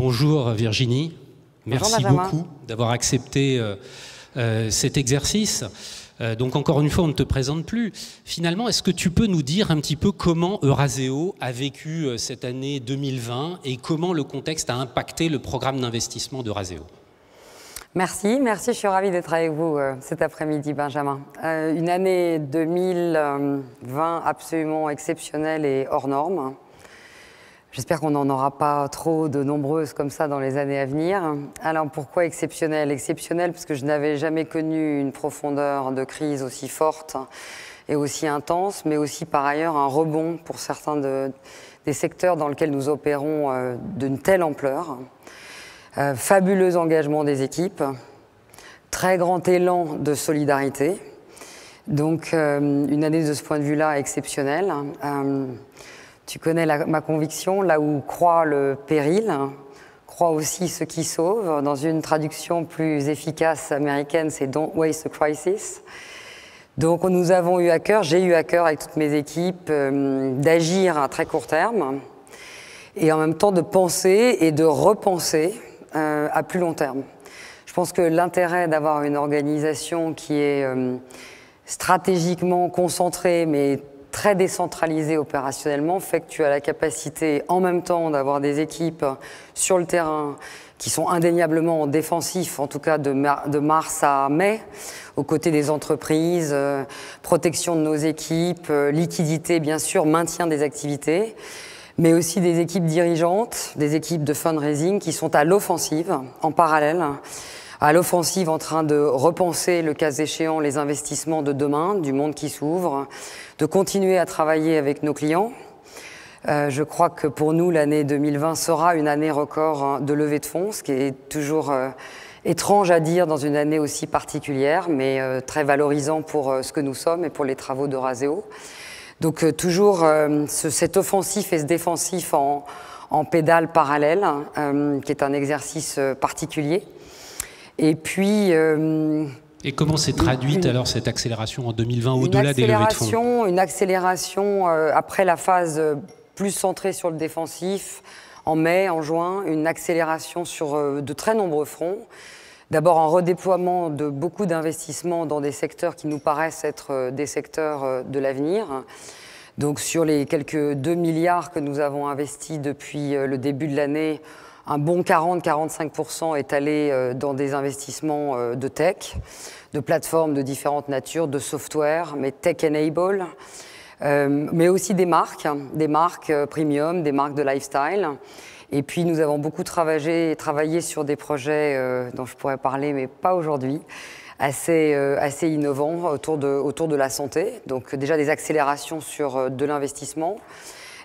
bonjour Virginie. Merci beaucoup d'avoir accepté cet exercice. donc encore une fois, on ne te présente plus. Finalement, est-ce que tu peux nous dire un petit peu comment Euraseo a vécu cette année 2020 et comment le contexte a impacté le programme d'investissement d'Euraseo? Merci, merci, je suis ravie d'être avec vous euh, cet après-midi, Benjamin. Euh, une année 2020 absolument exceptionnelle et hors norme. J'espère qu'on n'en aura pas trop de nombreuses comme ça dans les années à venir. Alors pourquoi exceptionnelle Exceptionnelle parce que je n'avais jamais connu une profondeur de crise aussi forte et aussi intense, mais aussi par ailleurs un rebond pour certains des secteurs dans lesquels nous opérons euh, d'une telle ampleur. Euh, fabuleux engagement des équipes, très grand élan de solidarité. Donc euh, une année de ce point de vue-là exceptionnelle. Euh, tu connais ma conviction, là où croit le péril, croit aussi ce qui sauve. Dans une traduction plus efficace américaine, c'est Don't waste a crisis. Donc nous avons eu à cœur, j'ai eu à cœur avec toutes mes équipes, d'agir à très court terme et en même temps de penser et de repenser euh, à plus long terme. Je pense que l'intérêt d'avoir une organisation qui est euh, stratégiquement concentrée, mais très décentralisée opérationnellement, fait que tu as la capacité en même temps d'avoir des équipes sur le terrain qui sont indéniablement défensifs, en tout cas de, mars à mai, aux côtés des entreprises, euh, protection de nos équipes, liquidité bien sûr, maintien des activités mais aussi des équipes dirigeantes, des équipes de fundraising qui sont à l'offensive en parallèle, à l'offensive en train de repenser, le cas échéant, les investissements de demain, du monde qui s'ouvre, de continuer à travailler avec nos clients. Euh, je crois que pour nous, l'année 2020 sera une année record hein, de levée de fonds, ce qui est toujours euh, étrange à dire dans une année aussi particulière, mais euh, très valorisant pour ce que nous sommes et pour les travaux de Raseo. Donc toujours cet offensif et ce défensif en, pédale parallèle, euh, qui est un exercice particulier. Et puis... et comment s'est traduite alors cette accélération en 2020 au-delà des levées de fonds Une accélération après la phase plus centrée sur le défensif, en mai, en juin, une accélération sur de très nombreux fronts. D'abord un redéploiement de beaucoup d'investissements dans des secteurs qui nous paraissent être euh, des secteurs euh, de l'avenir. Donc sur les quelques 2 milliards que nous avons investis depuis euh, le début de l'année, un bon 40-45% est allé dans des investissements de tech, de plateformes de différentes natures, de software, mais tech-enable, mais aussi des marques, des marques premium, des marques de lifestyle. Et puis nous avons beaucoup travaillé, sur des projets euh, dont je pourrais parler, mais pas aujourd'hui, assez, euh, innovants autour de, autour de la santé. Donc déjà des accélérations sur euh, de l'investissement,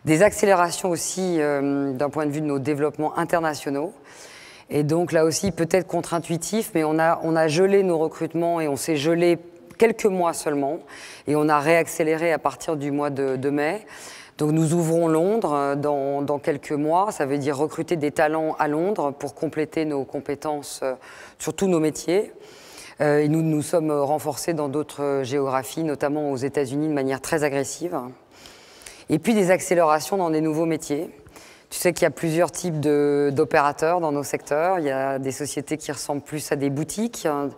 des accélérations aussi d'un point de vue de nos développements internationaux. Et donc là aussi, peut-être contre-intuitif, mais on a, on a gelé nos recrutements et on s'est gelé quelques mois seulement. Et on a réaccéléré à partir du mois de, de mai. Donc nous ouvrons Londres euh, dans, quelques mois. Ça veut dire recruter des talents à Londres pour compléter nos compétences euh, sur tous nos métiers. Euh, et nous nous sommes renforcés dans d'autres géographies, notamment aux États-Unis de manière très agressive. Et puis des accélérations dans des nouveaux métiers. Tu sais qu'il y a plusieurs types d'opérateurs dans nos secteurs. Il y a des sociétés qui ressemblent plus à des boutiques hein,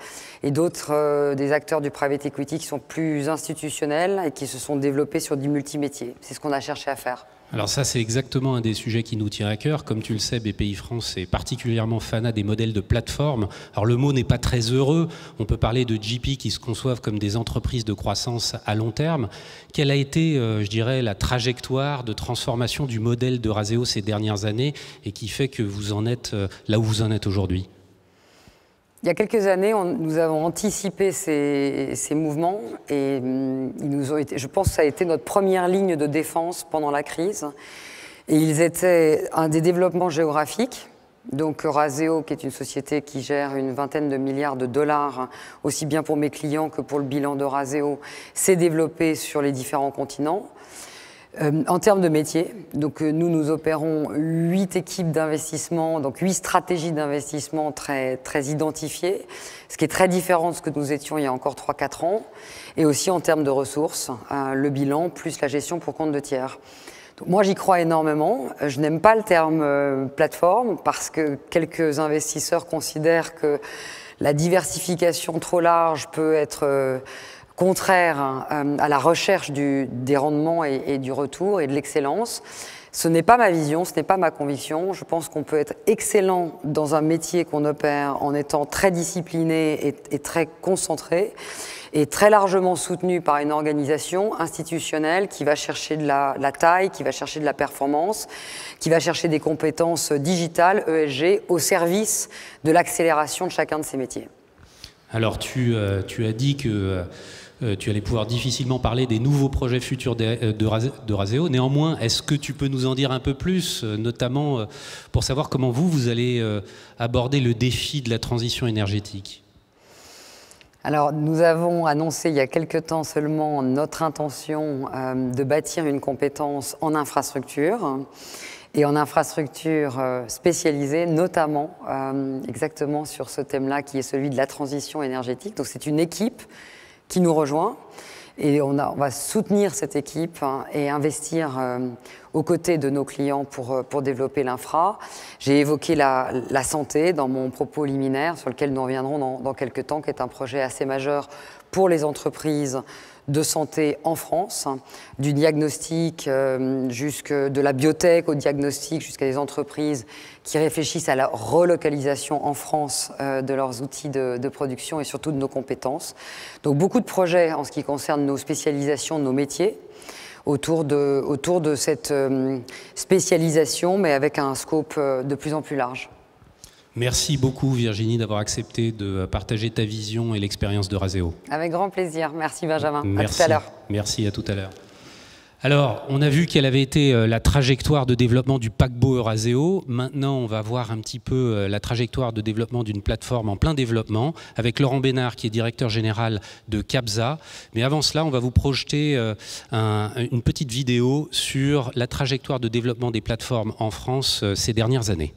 et d'autres, euh, des acteurs du private equity qui sont plus institutionnels et qui se sont développés sur du multimétier. C'est ce qu'on a cherché à faire. Alors ça, c'est exactement un des sujets qui nous tient à cœur. Comme tu le sais, BPI France est particulièrement fanat des modèles de plateforme. Alors le mot n'est pas très heureux. On peut parler de GP qui se conçoivent comme des entreprises de croissance à long terme. Quelle a été, euh, je dirais, la trajectoire de transformation du modèle de Raseo ces dernières années et qui fait que vous en êtes euh, là où vous en êtes aujourd'hui? Il y a quelques années, nous avons anticipé ces, mouvements et hum, ils nous ont été, je pense que ça a été notre première ligne de défense pendant la crise. Ils étaient un des développements géographiques. Donc Raseo, qui est une société qui gère une vingtaine de milliards de dollars, aussi bien pour mes clients que pour le bilan de Raseo, s'est développé sur les différents continents. Euh, en termes de métier, donc euh, nous nous opérons huit équipes d'investissement, donc huit stratégies d'investissement très très identifiées, ce qui est très différent de ce que nous étions il y a encore 3-4 ans, et aussi en termes de ressources, euh, le bilan plus la gestion pour compte de tiers. moi, j'y crois énormément. Je n'aime pas le terme plateforme parce que quelques investisseurs considèrent que la diversification trop large peut être contraire hein, à la recherche des rendements et, et, du retour et de l'excellence. Ce n'est pas ma vision, ce n'est pas ma conviction. Je pense qu'on peut être excellent dans un métier qu'on opère en étant très discipliné et, et très concentré est très largement soutenu par une organisation institutionnelle qui va chercher de la, taille, qui va chercher de la performance, qui va chercher des compétences digitales, ESG, au service de l'accélération de chacun de ces métiers. Alors tu, euh, as dit que euh, tu allais pouvoir difficilement parler des nouveaux projets futurs de, de, Raseo. Néanmoins, est-ce que tu peux nous en dire un peu plus, euh, notamment euh, pour savoir comment vous, vous allez euh, aborder le défi de la transition énergétique? Alors, nous avons annoncé il y a quelque temps seulement notre intention euh, de bâtir une compétence en infrastructure et en infrastructure euh, spécialisée, notamment euh, exactement sur ce thème-là qui est celui de la transition énergétique. Donc, c'est une équipe qui nous rejoint et on, va soutenir cette équipe hein, et investir euh, aux côtés de nos clients pour, euh, pour développer l'infra. J'ai évoqué la, la, santé dans mon propos liminaire, sur lequel nous reviendrons dans, dans quelques temps, qui est un projet assez majeur pour les entreprises de santé en France, du diagnostic euh, jusque de la biotech au diagnostic jusqu'à des entreprises qui réfléchissent à la relocalisation en France euh, de leurs outils de, de, production et surtout de nos compétences. Donc beaucoup de projets en ce qui concerne nos spécialisations, nos métiers autour de, autour de cette euh, spécialisation, mais avec un scope euh, de plus en plus large. Merci beaucoup Virginie d'avoir accepté de partager ta vision et l'expérience de Raseo. Avec grand plaisir. Merci Benjamin. Merci. À tout à l'heure. Merci, à tout à l'heure. Alors, on a vu quelle avait été euh, la trajectoire de développement du paquebot Euraseo. Maintenant, on va voir un petit peu euh, la trajectoire de développement d'une plateforme en plein développement avec Laurent Bénard, qui est directeur général de CAPSA. Mais avant cela, on va vous projeter euh, un, une petite vidéo sur la trajectoire de développement des plateformes en France ces dernières années.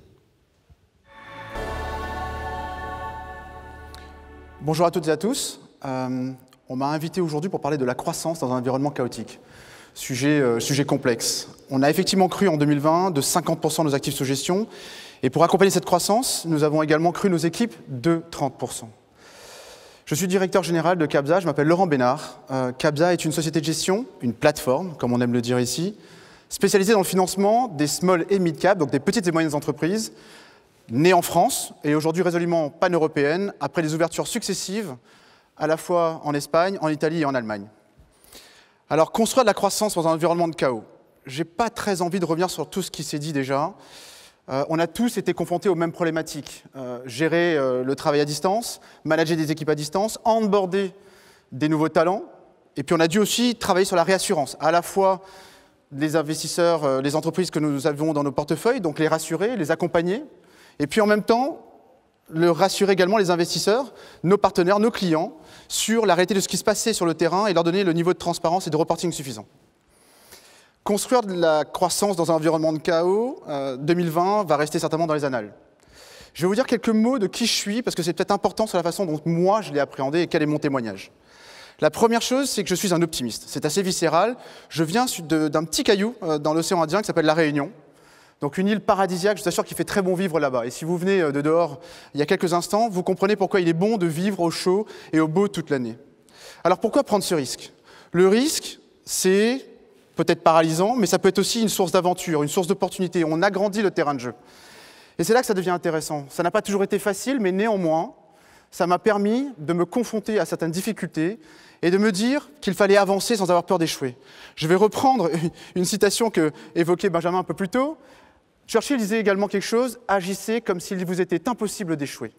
Bonjour à toutes et à tous. Euh, on m'a invité aujourd'hui pour parler de la croissance dans un environnement chaotique. Sujet, euh, complexe. On a effectivement cru en 2020 de 50% de nos actifs sous gestion. Et pour accompagner cette croissance, nous avons également cru nos équipes de 30%. Je suis directeur général de Capza, je m'appelle Laurent Bénard. Euh, est une société de gestion, une plateforme, comme on aime le dire ici, spécialisée dans le financement des small et mid cap, donc des petites et moyennes entreprises, née en France et aujourd'hui résolument pan-européenne, après des ouvertures successives, à la fois en Espagne, en Italie et en Allemagne. Alors, construire de la croissance dans un environnement de chaos. J'ai pas très envie de revenir sur tout ce qui s'est dit déjà. Euh, on a tous été confrontés aux mêmes problématiques. Euh, gérer euh, le travail à distance, manager des équipes à distance, onboarder des nouveaux talents. Et puis on a dû aussi travailler sur la réassurance, à la fois les investisseurs, les entreprises que nous avons dans nos portefeuilles, donc les rassurer, les accompagner, et puis en même temps, le rassurer également les investisseurs, nos partenaires, nos clients, sur la réalité de ce qui se passait sur le terrain et leur donner le niveau de transparence et de reporting suffisant. Construire de la croissance dans un environnement de chaos, euh, 2020 va rester certainement dans les annales. Je vais vous dire quelques mots de qui je suis, parce que c'est peut-être important sur la façon dont moi je l'ai appréhendé et quel est mon témoignage. La première chose, c'est que je suis un optimiste. C'est assez viscéral. Je viens d'un petit caillou euh, dans l'océan Indien qui s'appelle La Réunion. Donc une île paradisiaque, je vous assure qu'il fait très bon vivre là-bas. Et si vous venez euh, de dehors il y a quelques instants, vous comprenez pourquoi il est bon de vivre au chaud et au beau toute l'année. Alors pourquoi prendre ce risque? Le risque, c'est peut-être paralysant, mais ça peut être aussi une source d'aventure, une source d'opportunité. On agrandit le terrain de jeu. Et c'est là que ça devient intéressant. Ça n'a pas toujours été facile, mais néanmoins, ça m'a permis de me confronter à certaines difficultés et de me dire qu'il fallait avancer sans avoir peur d'échouer. Je vais reprendre une citation que évoquait Benjamin un peu plus tôt. Churchill disait également quelque chose, agissez comme s'il vous était impossible d'échouer.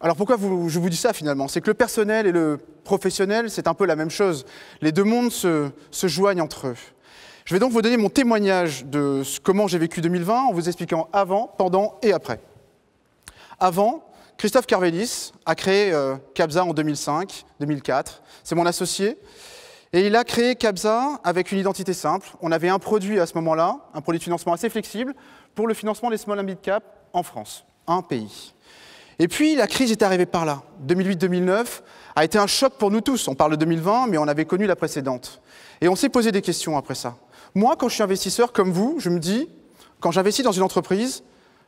Alors pourquoi je vous dis ça finalement? C'est que le personnel et le professionnel, c'est un peu la même chose. Les deux mondes se, joignent entre eux. Je vais donc vous donner mon témoignage de comment j'ai vécu 2020 en vous expliquant avant, pendant et après. Avant, Christophe Carvelis a créé euh, en 2005-2004. C'est mon associé. Et il a créé Capza avec une identité simple. On avait un produit à ce moment-là, un produit de financement assez flexible, pour le financement des small and mid cap en France, un pays. Et puis la crise est arrivée par là. 2008-2009 a été un choc pour nous tous. On parle de 2020, mais on avait connu la précédente. Et on s'est posé des questions après ça. Moi, quand je suis investisseur comme vous, je me dis, quand j'investis dans une entreprise,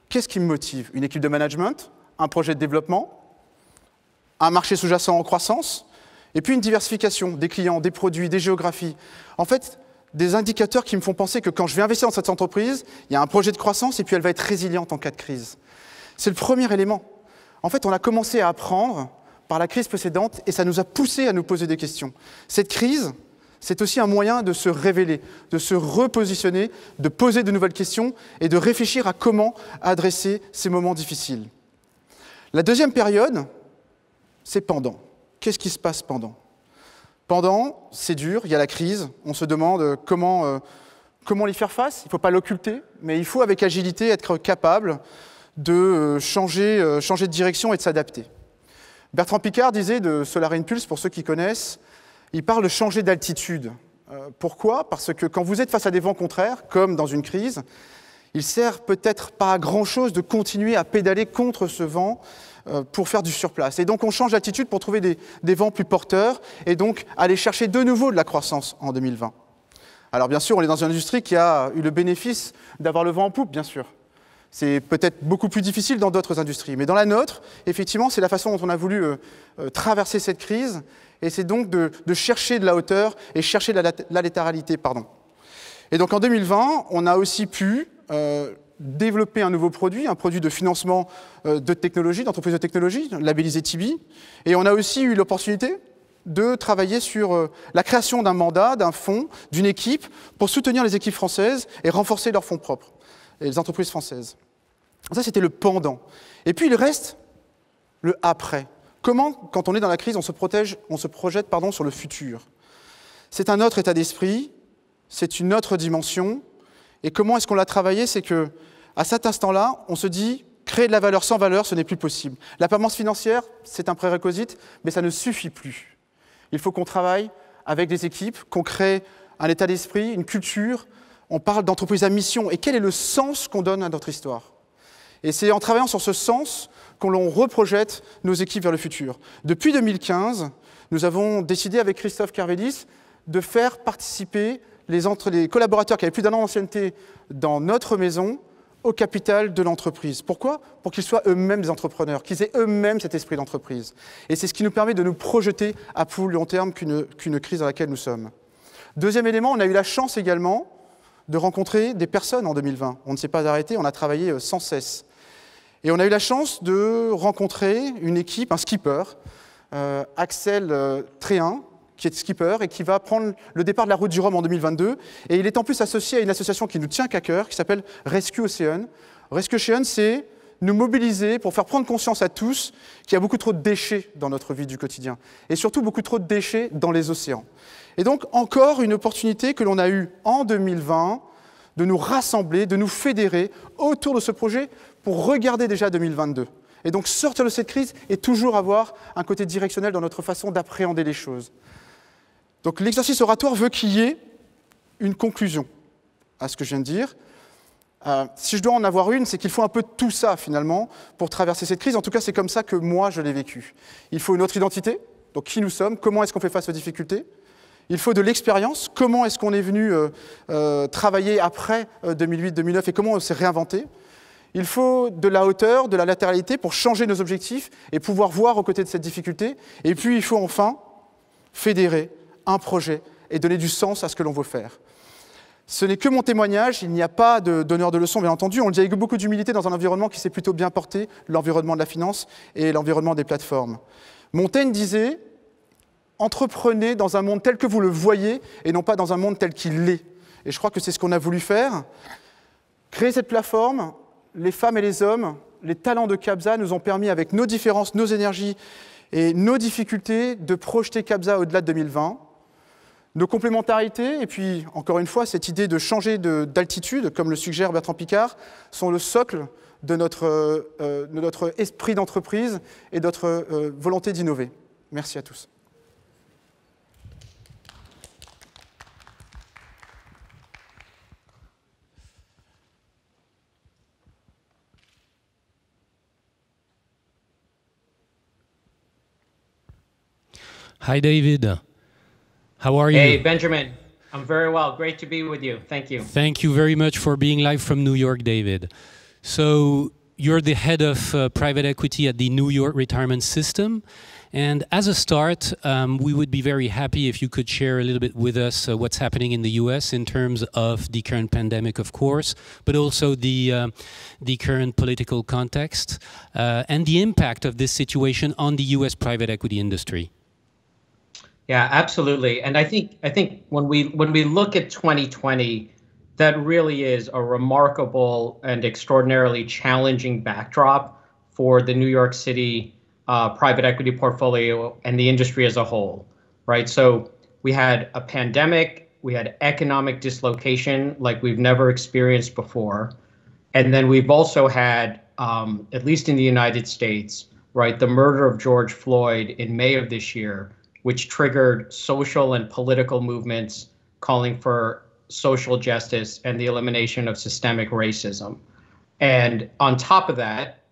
qu'est-ce qui me motive? Une équipe de management, un projet de développement, un marché sous-jacent en croissance, et puis une diversification des clients, des produits, des géographies. En fait, des indicateurs qui me font penser que quand je vais investir dans cette entreprise, il y a un projet de croissance et puis elle va être résiliente en cas de crise. C'est le premier élément. En fait, on a commencé à apprendre par la crise précédente et ça nous a poussé à nous poser des questions. Cette crise, c'est aussi un moyen de se révéler, de se repositionner, de poser de nouvelles questions et de réfléchir à comment adresser ces moments difficiles. La deuxième période, c'est pendant. Qu'est-ce qui se passe pendant? Pendant, c'est dur, il y a la crise, on se demande comment, euh, comment y faire face, il ne faut pas l'occulter, mais il faut avec agilité être capable de euh, changer, euh, changer de direction et de s'adapter. Bertrand Picard disait de Solar Impulse, pour ceux qui connaissent, il parle de changer d'altitude. Euh, pourquoi? Parce que quand vous êtes face à des vents contraires, comme dans une crise, il sert peut-être pas à grand-chose de continuer à pédaler contre ce vent euh, pour faire du surplace. Et donc on change d'altitude pour trouver des, vents plus porteurs et donc aller chercher de nouveau de la croissance en 2020. Alors bien sûr, on est dans une industrie qui a eu le bénéfice d'avoir le vent en poupe, bien sûr. C'est peut-être beaucoup plus difficile dans d'autres industries. Mais dans la nôtre, effectivement, c'est la façon dont on a voulu euh, euh, traverser cette crise. Et c'est donc de, chercher de la hauteur et chercher de la, la, latéralité. Pardon. Et donc en 2020, on a aussi pu euh, développer un nouveau produit, un produit de financement de technologie, d'entreprise de technologie, labellisé Tibi. Et on a aussi eu l'opportunité de travailler sur la création d'un mandat, d'un fonds, d'une équipe pour soutenir les équipes françaises et renforcer leurs fonds propres, et les entreprises françaises. Ça, c'était le pendant. Et puis, il reste le après. Comment, quand on est dans la crise, on se, protège, on se projette pardon, sur le futur? C'est un autre état d'esprit, c'est une autre dimension. Et comment est-ce qu'on l'a travaillé C'est que, à cet instant-là, on se dit créer de la valeur sans valeur, ce n'est plus possible. La financière, c'est un prérequisite, mais ça ne suffit plus. Il faut qu'on travaille avec des équipes, qu'on crée un état d'esprit, une culture. On parle d'entreprise à mission. Et quel est le sens qu'on donne à notre histoire? Et c'est en travaillant sur ce sens qu'on l'on reprojette nos équipes vers le futur. Depuis 2015, nous avons décidé avec Christophe Carvelis de faire participer les, collaborateurs qui avaient plus d'un an d'ancienneté dans notre maison au capital de l'entreprise. Pourquoi? Pour qu'ils soient eux-mêmes des entrepreneurs, qu'ils aient eux-mêmes cet esprit d'entreprise. Et c'est ce qui nous permet de nous projeter à plus long terme qu'une crise dans laquelle nous sommes. Deuxième élément, on a eu la chance également de rencontrer des personnes en 2020. On ne s'est pas arrêté, on a travaillé euh, sans cesse. Et on a eu la chance de rencontrer une équipe, un skipper, euh, Axel euh, Tréhin, qui est skipper et qui va prendre le départ de la route du Rhum en 2022. Et il est en plus associé à une association qui nous tient qu'à cœur, qui s'appelle Rescue Ocean. Rescue Ocean, c'est nous mobiliser pour faire prendre conscience à tous qu'il y a beaucoup trop de déchets dans notre vie du quotidien. Et surtout beaucoup trop de déchets dans les océans. Et donc encore une opportunité que l'on a eue en 2020 de nous rassembler, de nous fédérer autour de ce projet pour regarder déjà 2022. Et donc sortir de cette crise et toujours avoir un côté directionnel dans notre façon d'appréhender les choses. Donc l'exercice oratoire veut qu'il y ait une conclusion à ce que je viens de dire. Euh, si je dois en avoir une, c'est qu'il faut un peu tout ça finalement pour traverser cette crise. En tout cas, c'est comme ça que moi je l'ai vécu. Il faut une autre identité, donc qui nous sommes, comment est-ce qu'on fait face aux difficultés? Il faut de l'expérience. Comment est-ce qu'on est venu euh, euh, travailler après 2008-2009 euh, et comment on s'est réinventé? Il faut de la hauteur, de la latéralité pour changer nos objectifs et pouvoir voir aux côtés de cette difficulté. Et puis il faut enfin fédérer un projet et donner du sens à ce que l'on veut faire. Ce n'est que mon témoignage, il n'y a pas de donneur de leçons, bien entendu. On le dit avec beaucoup d'humilité dans un environnement qui s'est plutôt bien porté, l'environnement de la finance et l'environnement des plateformes. Montaigne disait entreprenez dans un monde tel que vous le voyez et non pas dans un monde tel qu'il l'est. Et je crois que c'est ce qu'on a voulu faire. Créer cette plateforme, les femmes et les hommes, les talents de Capza nous ont permis, avec nos différences, nos énergies et nos difficultés, de projeter Capza au-delà de 2020. Nos complémentarités, et puis encore une fois, cette idée de changer d'altitude, comme le suggère Bertrand Picard, sont le socle de notre, euh, notre esprit d'entreprise et de notre euh, volonté d'innover. Merci à tous. How are you? Hey, Benjamin. I'm very well. Great to be with you. Thank you. Thank you very much for being live from New York, David. So, you're the head of uh, private equity at the New York Retirement System. And as a start, um, we would be very happy if you could share a little bit with us uh, what's happening in the US in terms of the current pandemic, of course, but also the, uh, the current political context uh, and the impact of this situation on the US private equity industry. Yeah, absolutely. And I think I think when we when we look at 2020, that really is a remarkable and extraordinarily challenging backdrop for the New York City uh, private equity portfolio and the industry as a whole, right? So we had a pandemic, we had economic dislocation like we've never experienced before. And then we've also had, um, at least in the United States, right, the murder of George Floyd in May of this year, which triggered social and political movements calling for social justice and the elimination of systemic racism. And on top of that,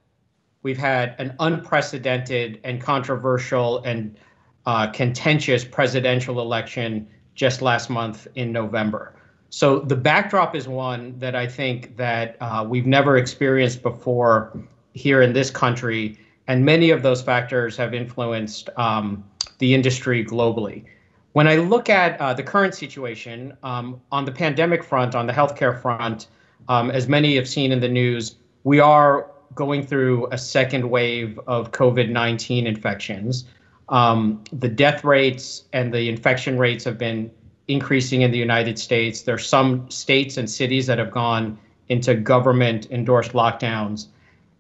we've had an unprecedented and controversial and uh, contentious presidential election just last month in November. So the backdrop is one that I think that uh, we've never experienced before here in this country, and many of those factors have influenced um, the industry globally. When I look at uh, the current situation um, on the pandemic front, on the healthcare front, um, as many have seen in the news, we are going through a second wave of COVID 19 infections. Um, the death rates and the infection rates have been increasing in the United States. There are some states and cities that have gone into government endorsed lockdowns.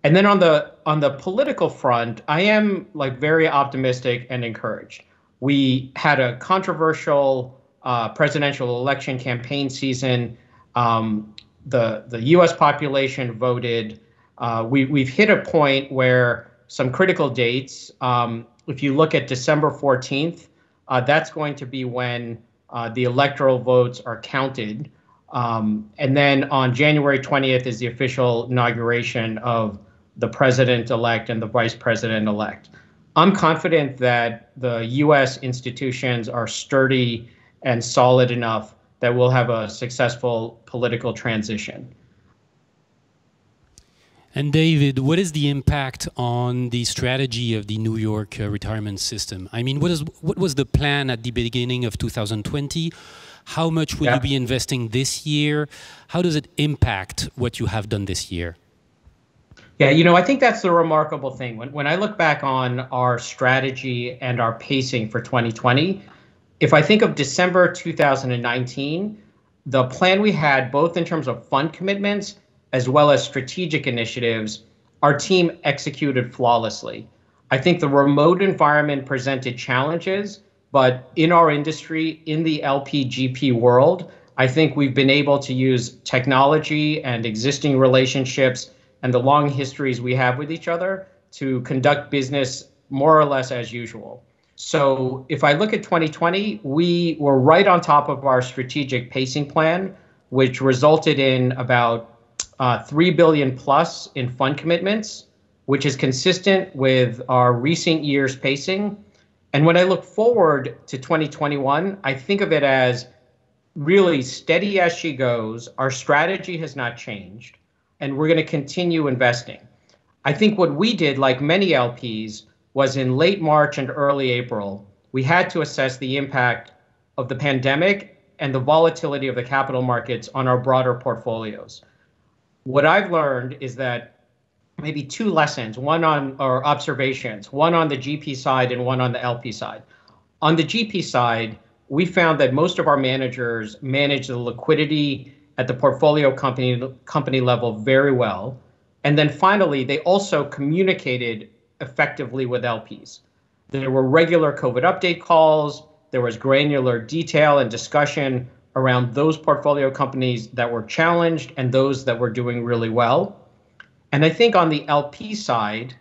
And then on the on the political front, I am like very optimistic and encouraged. We had a controversial uh, presidential election campaign season. Um, the the U.S. population voted uh, we, we've hit a point where some critical dates, um, if you look at December 14th, uh, that's going to be when uh, the electoral votes are counted. Um, and then on January 20th is the official inauguration of the president elect and the vice president elect. I'm confident that the US institutions are sturdy and solid enough that we'll have a successful political transition. And David, what is the impact on the strategy of the New York uh, retirement system? I mean, what, is, what was the plan at the beginning of 2020? How much will yeah. you be investing this year? How does it impact what you have done this year? Yeah, you know, I think that's the remarkable thing. When, when I look back on our strategy and our pacing for 2020, if I think of December 2019, the plan we had, both in terms of fund commitments as well as strategic initiatives, our team executed flawlessly. I think the remote environment presented challenges, but in our industry, in the LPGP world, I think we've been able to use technology and existing relationships and the long histories we have with each other to conduct business more or less as usual. So if I look at 2020, we were right on top of our strategic pacing plan, which resulted in about uh, 3 billion plus in fund commitments, which is consistent with our recent years pacing. And when I look forward to 2021, I think of it as really steady as she goes. Our strategy has not changed, and we're going to continue investing. I think what we did, like many LPs, was in late March and early April, we had to assess the impact of the pandemic and the volatility of the capital markets on our broader portfolios what I've learned is that maybe two lessons, one on or observations, one on the GP side and one on the LP side. On the GP side, we found that most of our managers manage the liquidity at the portfolio company company level very well. And then finally, they also communicated effectively with LPs. There were regular COVID update calls, there was granular detail and discussion around those portfolio companies that were challenged and those that were doing really well. And I think on the LP side,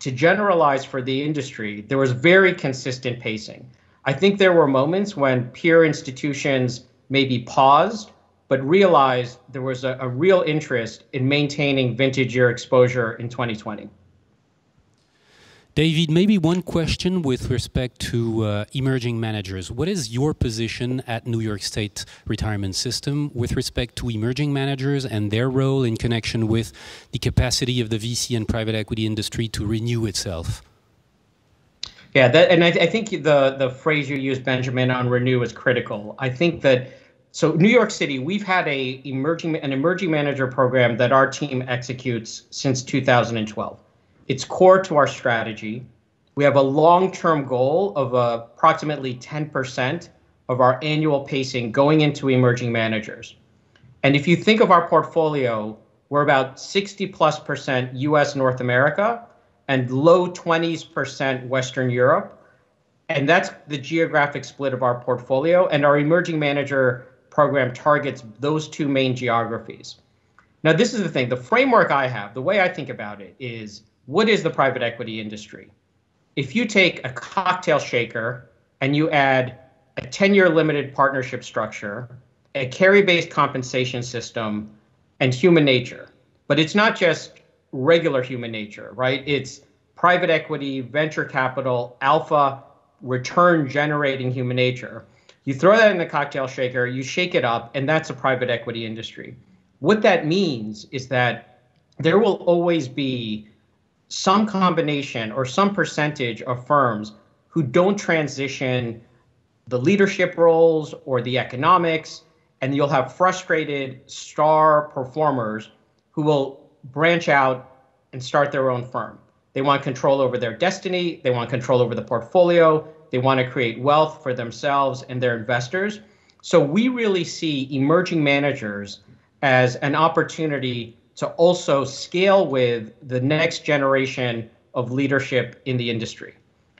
to generalize for the industry, there was very consistent pacing. I think there were moments when peer institutions maybe paused, but realized there was a, a real interest in maintaining vintage year exposure in 2020. David, maybe one question with respect to uh, emerging managers. What is your position at New York State Retirement System with respect to emerging managers and their role in connection with the capacity of the VC and private equity industry to renew itself? Yeah, that, and I, I, think the the phrase you used, Benjamin, on renew is critical. I think that so New York City, we've had a emerging an emerging manager program that our team executes since 2012. It's core to our strategy. We have a long-term goal of uh, approximately 10% of our annual pacing going into emerging managers. And if you think of our portfolio, we're about 60 plus percent US North America and low 20s percent Western Europe. And that's the geographic split of our portfolio. And our emerging manager program targets those two main geographies. Now, this is the thing the framework I have, the way I think about it is what is the private equity industry? If you take a cocktail shaker and you add a 10 year limited partnership structure, a carry based compensation system, and human nature, but it's not just regular human nature, right? It's private equity, venture capital, alpha, return generating human nature. You throw that in the cocktail shaker, you shake it up, and that's a private equity industry. What that means is that there will always be some combination or some percentage of firms who don't transition the leadership roles or the economics, and you'll have frustrated star performers who will branch out and start their own firm. They want control over their destiny, they want control over the portfolio, they want to create wealth for themselves and their investors. So we really see emerging managers as an opportunity to also scale with the next generation of leadership in the industry.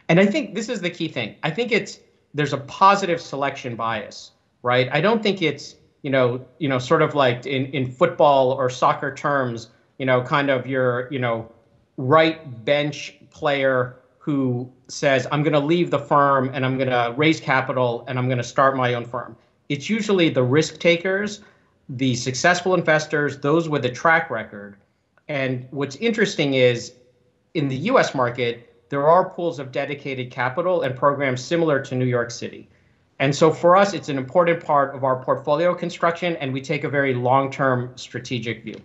And I think this is the key thing. I think it's there's a positive selection bias, right? I don't think it's, you know, you know, sort of like in, in football or soccer terms, you know, kind of your, you know, right bench player who says, I'm going to leave the firm and I'm going to raise capital and I'm going to start my own firm. It's usually the risk takers, the successful investors, those with a track record. And what's interesting is in the US market, there are pools of dedicated capital and programs similar to New York City. And so for us, it's an important part of our portfolio construction, and we take a very long term strategic view.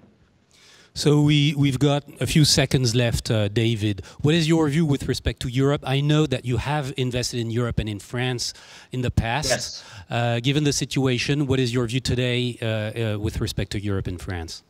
So we, we've got a few seconds left, uh, David. What is your view with respect to Europe? I know that you have invested in Europe and in France in the past. Yes. Uh, given the situation, what is your view today uh, uh with respect to Europe and France?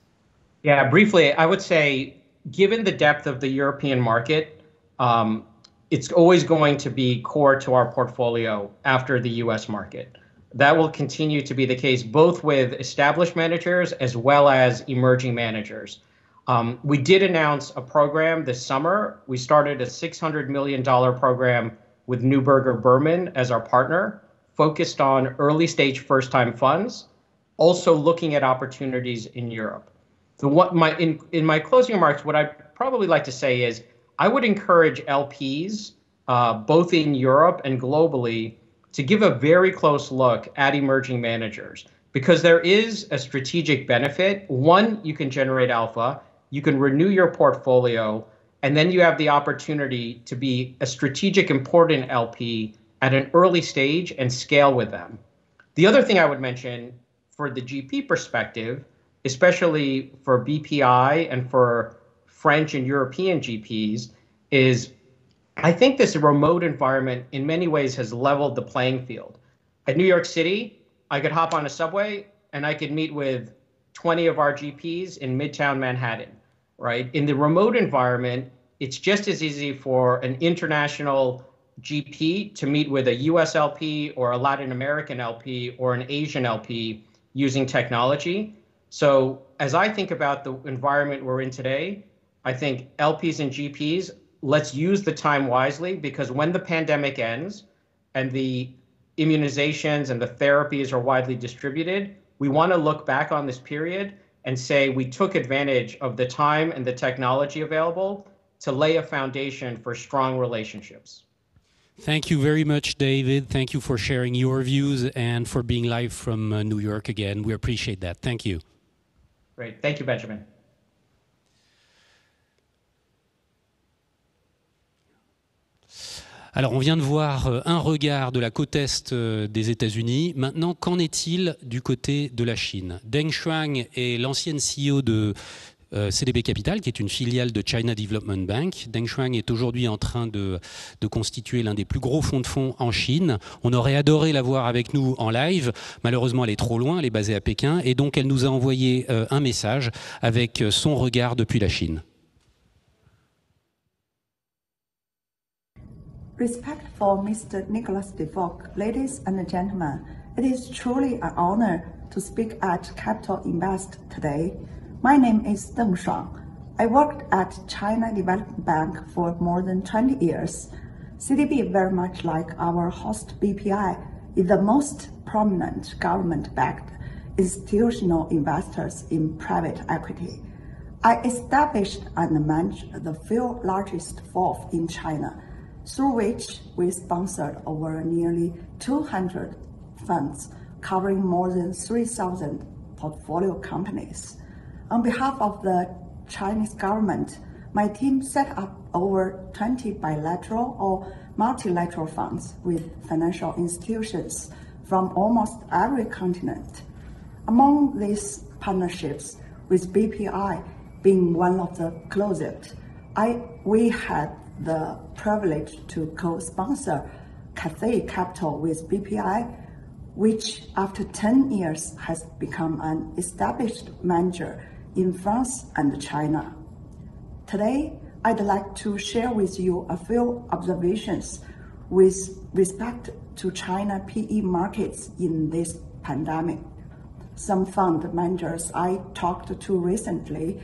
Yeah, briefly, I would say, given the depth of the European market, um, it's always going to be core to our portfolio after the US market. That will continue to be the case both with established managers as well as emerging managers. Um, we did announce a program this summer. We started a $600 million program with Neuberger Berman as our partner, focused on early stage first time funds, also looking at opportunities in Europe. So what my in, in my closing remarks, what I'd probably like to say is I would encourage LPs, uh, both in Europe and globally, to give a very close look at emerging managers because there is a strategic benefit. One, you can generate alpha you can renew your portfolio, and then you have the opportunity to be a strategic, important LP at an early stage and scale with them. The other thing I would mention for the GP perspective, especially for BPI and for French and European GPs, is I think this remote environment in many ways has leveled the playing field. At New York City, I could hop on a subway and I could meet with 20 of our GPs in Midtown Manhattan right? In the remote environment, it's just as easy for an international GP to meet with a US LP or a Latin American LP or an Asian LP using technology. So, as I think about the environment we're in today, I think LPs and GPs, let's use the time wisely because when the pandemic ends and the immunizations and the therapies are widely distributed, we want to look back on this period and say we took advantage of the time and the technology available to lay a foundation for strong relationships. Thank you very much, David. Thank you for sharing your views and for being live from uh, New York again. We appreciate that. Thank you. Great. Thank you, Benjamin. Alors, on vient de voir euh, un regard de la côte est euh, des États-Unis. Maintenant, qu'en est-il du côté de la Chine? Deng Shuang est l'ancienne CEO de euh, CDB Capital, qui est une filiale de China Development Bank. Deng Shuang est aujourd'hui en train de, constituer l'un des plus gros fonds de fonds en Chine. On aurait adoré la voir avec nous en live. Malheureusement, elle est trop loin, elle est basée à Pékin. Et donc, elle nous a envoyé un message avec son regard depuis la Chine. Respectful Mr. Nicolas Dufourcq, ladies and gentlemen, it is truly an honor to speak at Capital Invest today. My name is Deng Shuang. I worked at China Development Bank for more than 20 years. CDB, very much like our host BPI, is the most prominent government-backed institutional investors in private equity. I established and managed the few largest funds in China, through which we sponsored over nearly 200 funds covering more than 3,000 portfolio companies. On behalf of the Chinese government, my team set up over 20 bilateral or multilateral funds with financial institutions from almost every continent. Among these partnerships, with BPI being one of the closest, I, we had the privilege to co-sponsor Cathay Capital with BPI, which after 10 years has become an established manager in France and China. Today, I'd like to share with you a few observations with respect to China PE markets in this pandemic. Some fund managers I talked to recently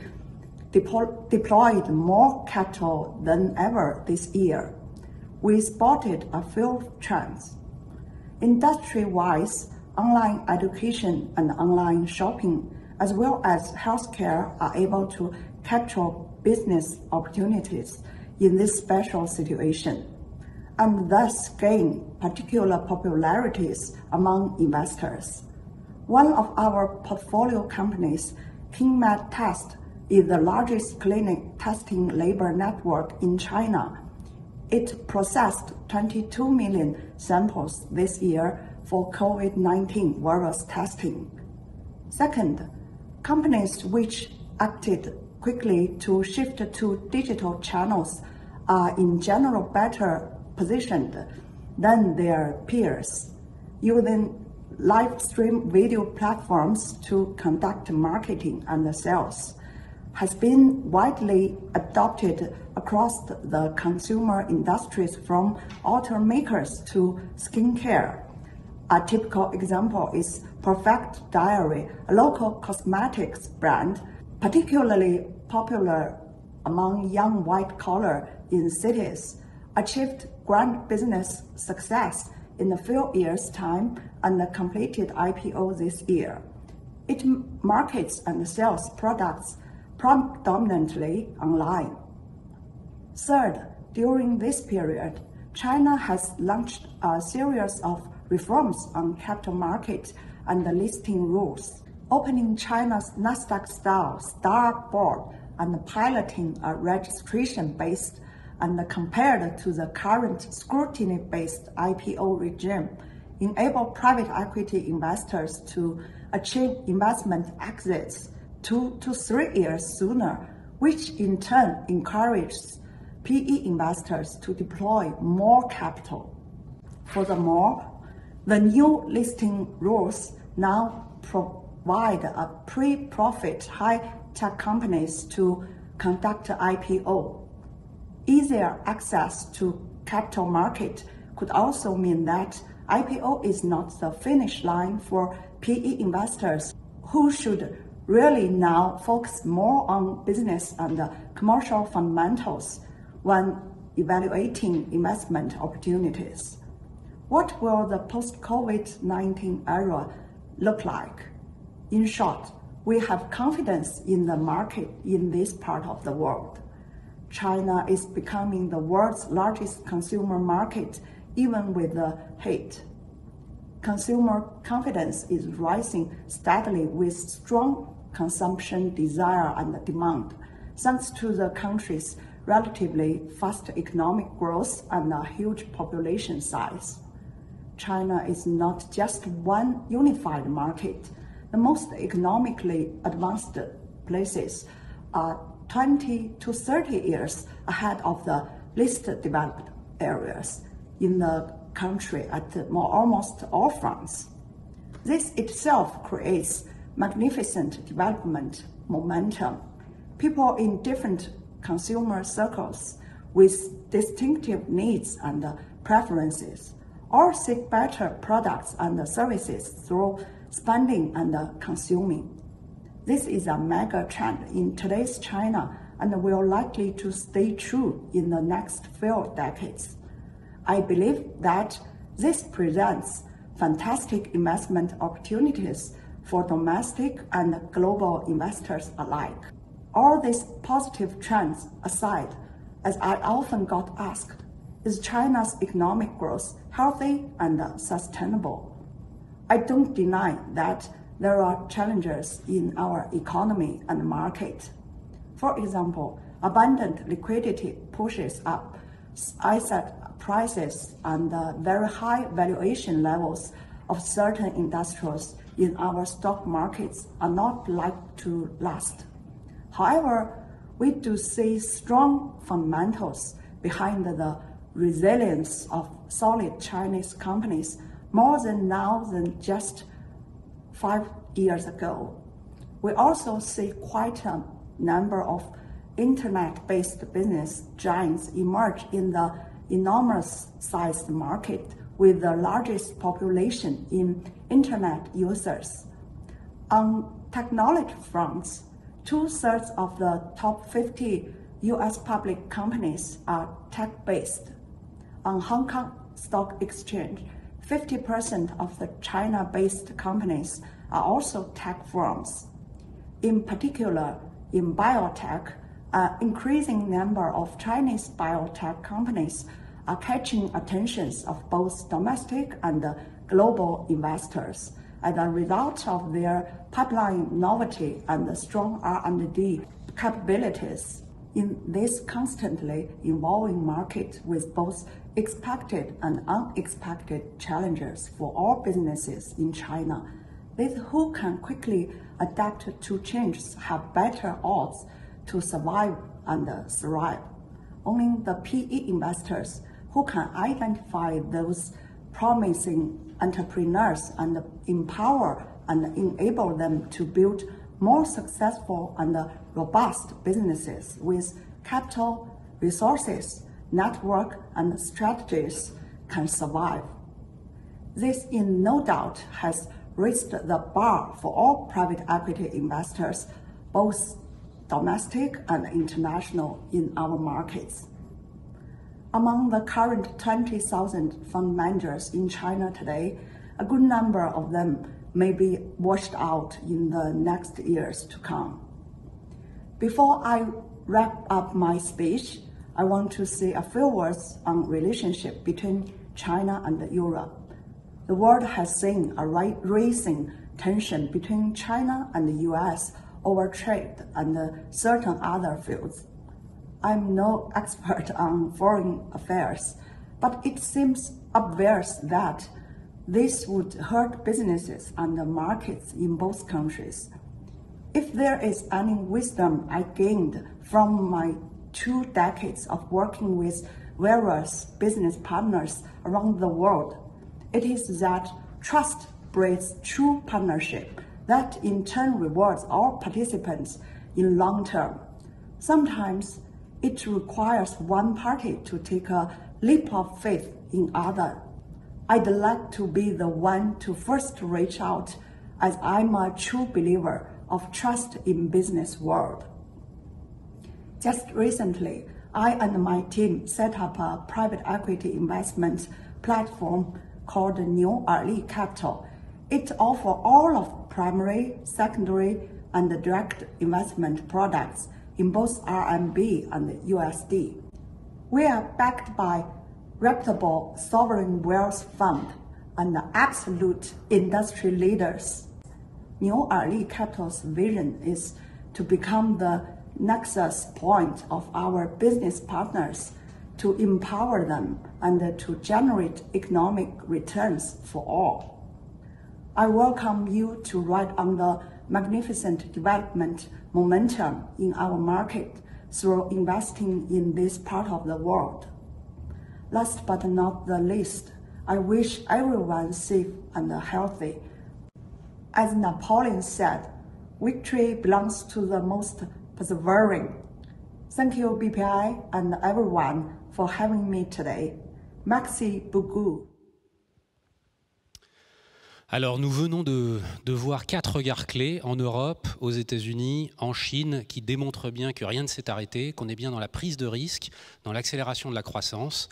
deployed more capital than ever this year. We spotted a few trends. Industry-wise, online education and online shopping as well as healthcare are able to capture business opportunities in this special situation and thus gain particular popularities among investors. One of our portfolio companies, KingMed Test, is the largest clinic testing labor network in China. It processed 22 million samples this year for COVID-19 virus testing. Second, companies which acted quickly to shift to digital channels are in general better positioned than their peers, using live stream video platforms to conduct marketing and sales has been widely adopted across the consumer industries from automakers to skincare. A typical example is Perfect Diary, a local cosmetics brand, particularly popular among young white collar in cities, achieved grand business success in a few years' time and completed IPO this year. It markets and sells products predominantly online. Third, during this period, China has launched a series of reforms on capital market and listing rules, opening China's Nasdaq-style STAR board and piloting a registration-based and compared to the current scrutiny-based IPO regime, enable private equity investors to achieve investment exits two to three years sooner, which in turn encourages PE investors to deploy more capital. Furthermore, the new listing rules now provide a pre-profit high-tech companies to conduct IPO. Easier access to capital market could also mean that IPO is not the finish line for PE investors who should really now focus more on business and commercial fundamentals when evaluating investment opportunities. What will the post-COVID-19 era look like? In short, we have confidence in the market in this part of the world. China is becoming the world's largest consumer market, even with the hate. Consumer confidence is rising steadily with strong consumption desire and demand, thanks to the country's relatively fast economic growth and a huge population size. China is not just one unified market. The most economically advanced places are 20 to 30 years ahead of the least developed areas in the country at more, almost all fronts. This itself creates magnificent development momentum. People in different consumer circles with distinctive needs and preferences all seek better products and services through spending and consuming. This is a mega trend in today's China and will likely to stay true in the next few decades. I believe that this presents fantastic investment opportunities for domestic and global investors alike. All these positive trends aside, as I often got asked, is China's economic growth healthy and sustainable? I don't deny that there are challenges in our economy and market. For example, abundant liquidity pushes up asset prices and very high valuation levels of certain industrials in our stock markets are not likely to last. However, we do see strong fundamentals behind the resilience of solid Chinese companies more than now than just five years ago. We also see quite a number of internet-based business giants emerge in the enormous sized market with the largest population in internet users. On technology fronts, two-thirds of the top 50 US public companies are tech-based. On Hong Kong Stock Exchange, 50% of the China-based companies are also tech firms. In particular, in biotech, an increasing number of Chinese biotech companies are catching attentions of both domestic and global investors as a result of their pipeline novelty and strong R&D capabilities in this constantly evolving market with both expected and unexpected challenges for all businesses in China. Those who can quickly adapt to changes have better odds to survive and thrive. Only the PE investors who can identify those promising entrepreneurs and empower and enable them to build more successful and robust businesses with capital, resources, network, and strategies can survive. This, in no doubt, has raised the bar for all private equity investors, both domestic and international, in our markets. Among the current 20,000 fund managers in China today, a good number of them may be washed out in the next years to come. Before I wrap up my speech, I want to say a few words on relationship between China and Europe. The world has seen a rising tension between China and the US over trade and certain other fields. I'm no expert on foreign affairs, but it seems obvious that this would hurt businesses and the markets in both countries. If there is any wisdom I gained from my two decades of working with various business partners around the world, it is that trust breeds true partnership that in turn rewards all participants in long term. Sometimes it requires one party to take a leap of faith in other. I'd like to be the one to first reach out as I'm a true believer of trust in business world. Just recently, I and my team set up a private equity investment platform called New Erli Capital. It offers all of primary, secondary, and direct investment products in both RMB and USD. We are backed by reputable sovereign wealth fund and absolute industry leaders. New Erli Capital's vision is to become the nexus point of our business partners to empower them and to generate economic returns for all. I welcome you to ride on the magnificent development momentum in our market through investing in this part of the world. Last but not the least, I wish everyone safe and healthy. As Napoleon said, victory belongs to the most persevering. Thank you, BPI, and everyone for having me today. Maxi beaucoup. Alors nous venons de, voir quatre regards clés en Europe, aux États-Unis, en Chine, qui démontrent bien que rien ne s'est arrêté, qu'on est bien dans la prise de risque, dans l'accélération de la croissance.